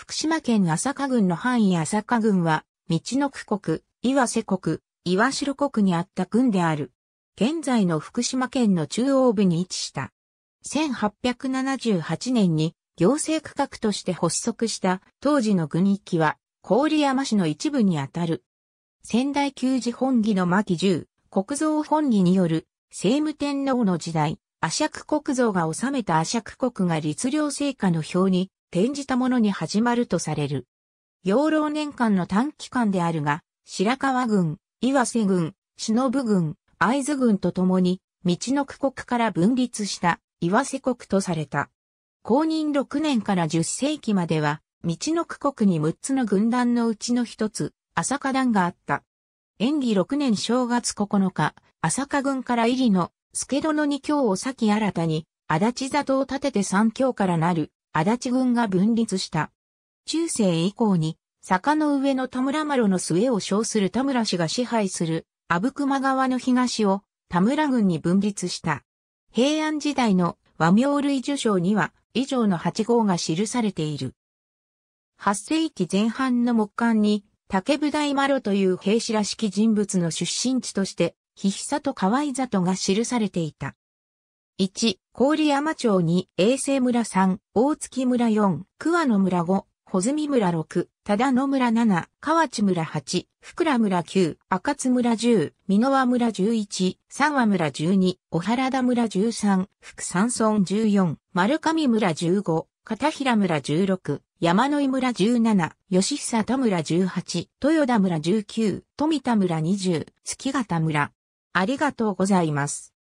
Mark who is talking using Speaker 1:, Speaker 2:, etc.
Speaker 1: 福島県朝霞郡の範囲朝霞郡は、道の区国、岩瀬国、岩城国にあった郡である。現在の福島県の中央部に位置した。1878年に行政区画として発足した当時の郡域は郡山市の一部にあたる。仙台旧寺本義の牧十、国蔵本義による聖武天皇の時代、阿釈国像が治めた阿釈国が律令成果の表に転じたものに始まるとされる。養老年間の短期間であるが、白川郡、岩瀬郡、忍郡、会津郡と共に、道の区国から分立した岩瀬国とされた。公認6年から10世紀までは、道の区国に6つの軍団のうちの一つ、朝霞団があった。延義6年正月9日、朝霞郡から入りの助殿二京を先新たに、足立里を立てて三京からなる、足立郡が分立した。中世以降に、坂の上の田村丸の末を称する田村氏が支配する、阿武隈川の東を田村郡に分立した。平安時代の和名類受賞には、以上の八号が記されている。8世紀前半の木簡に、竹部大丸という兵士らしき人物の出身地として、ひひさと河合里が記されていた。1、郡山町2、衛星村3、大月村4、桑野村5、穂積村6、忠野村7、河内村8、福良村9、赤津村10、美濃村11、三和村12、小原田村13、福山村14、丸上村15、片平村16、山野井村17、吉久田村18、豊田村19、富田村20、月形村。ありがとうございます。